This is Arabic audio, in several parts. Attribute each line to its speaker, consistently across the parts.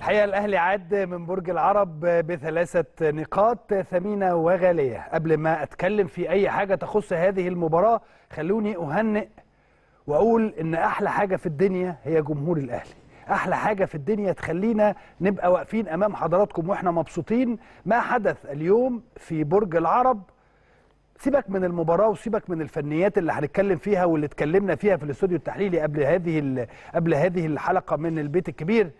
Speaker 1: الحقيقة الأهلي عاد من برج العرب بثلاثة نقاط ثمينة وغالية. قبل ما أتكلم في أي حاجة تخص هذه المباراة خلوني أهنئ وأقول إن أحلى حاجة في الدنيا هي جمهور الأهلي. أحلى حاجة في الدنيا تخلينا نبقى واقفين أمام حضراتكم وإحنا مبسوطين. ما حدث اليوم في برج العرب؟ سيبك من المباراة وسيبك من الفنيات اللي هنتكلم فيها واللي اتكلمنا فيها في الاستوديو التحليلي قبل هذه قبل هذه الحلقة من البيت الكبير.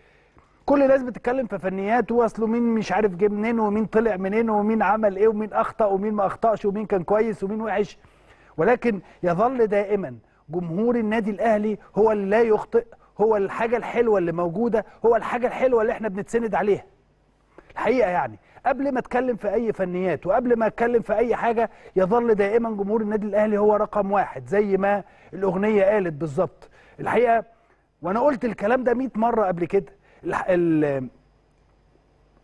Speaker 1: كل الناس بتتكلم في فنيات وأصله مين مش عارف جه منين ومين طلع منين ومين عمل إيه ومين أخطأ ومين ما أخطأش ومين كان كويس ومين وحش. ولكن يظل دائما جمهور النادي الأهلي هو اللي لا يخطئ هو الحاجة الحلوة اللي موجودة هو الحاجة الحلوة اللي إحنا بنتسند عليها. الحقيقة يعني قبل ما أتكلم في أي فنيات وقبل ما أتكلم في أي حاجة يظل دائما جمهور النادي الأهلي هو رقم واحد زي ما الأغنية قالت بالظبط. الحقيقة وأنا قلت الكلام ده 100 مرة قبل كده.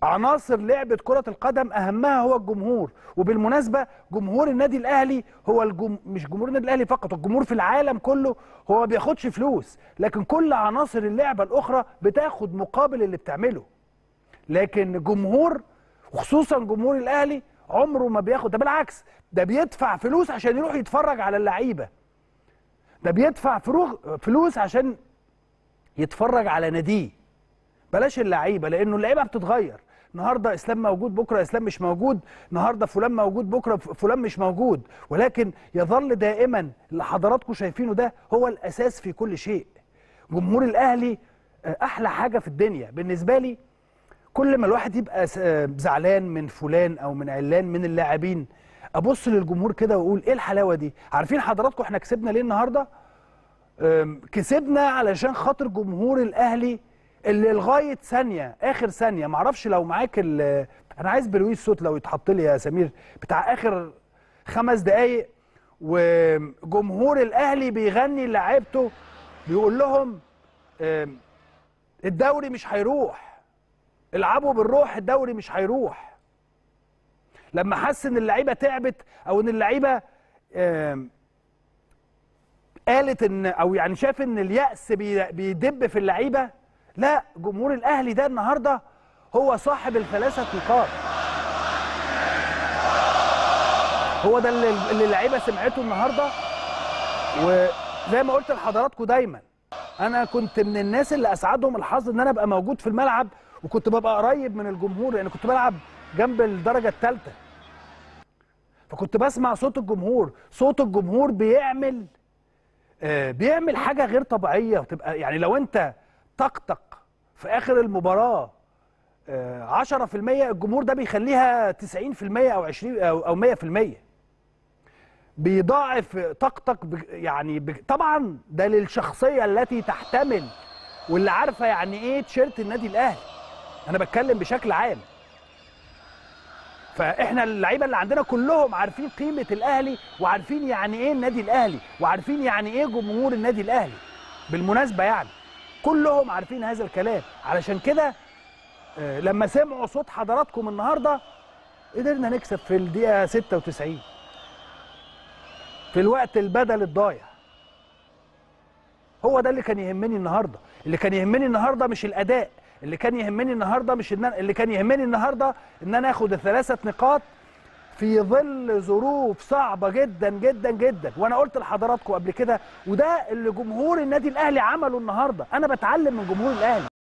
Speaker 1: عناصر لعبة كرة القدم أهمها هو الجمهور. وبالمناسبة جمهور النادي الأهلي هو الجم... مش جمهور النادي الأهلي فقط الجمهور في العالم كله هو ما بياخدش فلوس. لكن كل عناصر اللعبة الأخرى بتاخد مقابل اللي بتعمله. لكن جمهور وخصوصا جمهور الأهلي عمره ما بياخد. ده بالعكس ده بيدفع فلوس عشان يروح يتفرج على اللعيبة. ده بيدفع فلوس عشان يتفرج على ناديه. بلاش اللعيبة لأنه اللعيبة بتتغير. النهارده إسلام موجود بكرة إسلام مش موجود. النهارده فلان موجود بكرة فلان مش موجود. ولكن يظل دائما اللي حضراتكم شايفينه ده هو الأساس في كل شيء. جمهور الأهلي أحلى حاجة في الدنيا. بالنسبة لي كل ما الواحد يبقى زعلان من فلان أو من علان من اللاعبين أبص للجمهور كده وأقول إيه الحلاوة دي؟ عارفين حضراتكم إحنا كسبنا ليه النهارده؟ كسبنا علشان خاطر جمهور الأهلي اللي لغاية ثانية آخر ثانية. معرفش لو معاك أنا عايز بلويس صوت لو يتحط لي يا سمير. بتاع آخر خمس دقايق وجمهور الأهلي بيغني لعيبته بيقول لهم الدوري مش هيروح. العبوا بالروح الدوري مش هيروح. لما حس إن اللعيبة تعبت أو إن اللعيبة قالت إن أو يعني شاف إن اليأس بيدب في اللعيبة لا جمهور الأهلي ده النهارده هو صاحب الثلاثه نقاط هو ده اللي اللعيبة سمعته النهارده. وزي ما قلت لحضراتكم دايما أنا كنت من الناس اللي أسعدهم الحظ إن أنا أبقى موجود في الملعب وكنت ببقى قريب من الجمهور لأن كنت بلعب جنب الدرجة الثالثه فكنت بسمع صوت الجمهور صوت الجمهور بيعمل آه بيعمل حاجة غير طبيعية وتبقى يعني لو أنت طقطق في آخر المباراة 10% الجمهور ده بيخليها 90% أو 20 أو 100% بيضاعف طاقتك يعني طبعا ده للشخصية التي تحتمل واللي عارفة يعني إيه تيشيرت النادي الأهلي. أنا بتكلم بشكل عام. فإحنا اللعيبة اللي عندنا كلهم عارفين قيمة الأهلي وعارفين يعني إيه النادي الأهلي وعارفين يعني إيه جمهور النادي الأهلي. بالمناسبة يعني كلهم عارفين هذا الكلام. علشان كده لما سمعوا صوت حضراتكم النهارده قدرنا نكسب في الدقيقة 96 في الوقت البدل الضايع. هو ده اللي كان يهمني النهارده. اللي كان يهمني النهارده مش الأداء. اللي كان يهمني النهارده مش إن اللي كان يهمني النهارده إن أنا آخد الثلاثه نقاط في ظل ظروف صعبة جدا جدا جدا. وأنا قلت لحضراتكم قبل كده وده اللي جمهور النادي الأهلي عمله النهارده. أنا بتعلم من جمهور الأهلي.